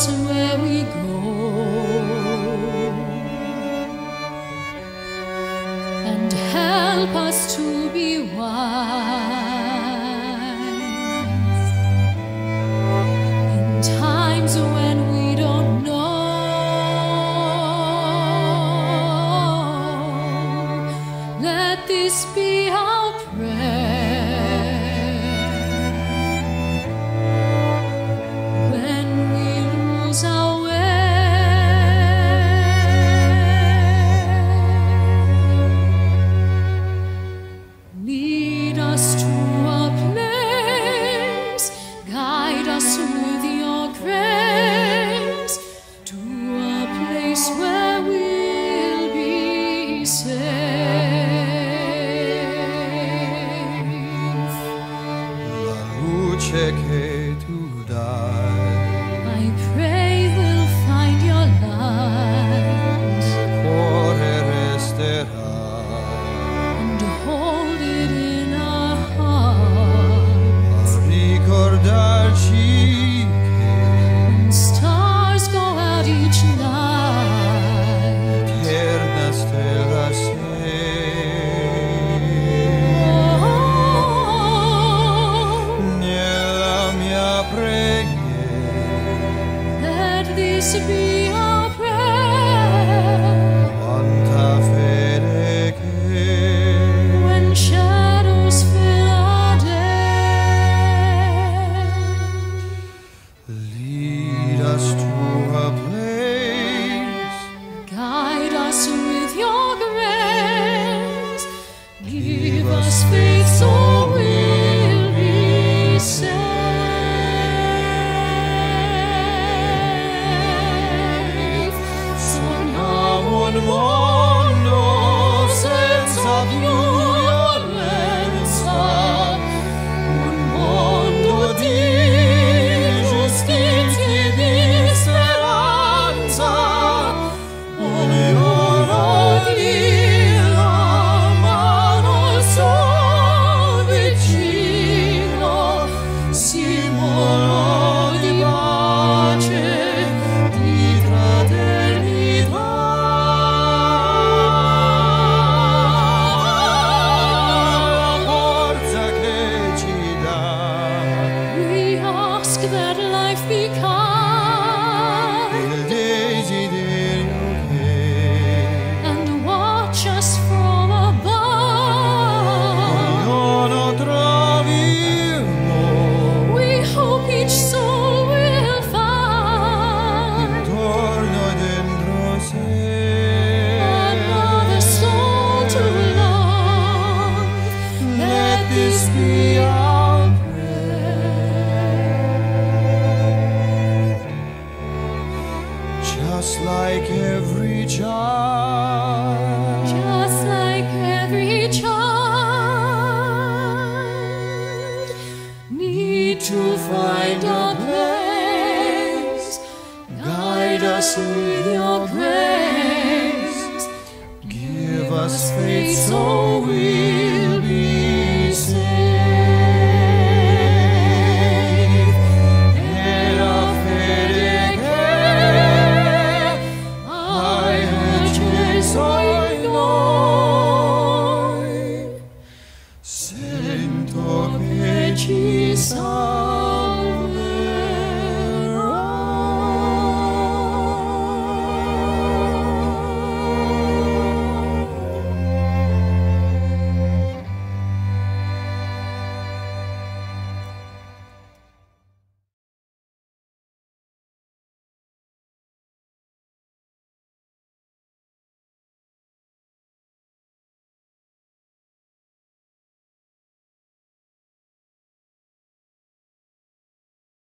us where we go and help us to be wise. chicken. to be just like every child. Just like every child. Need to find our place. Guide us with your grace give us faith so we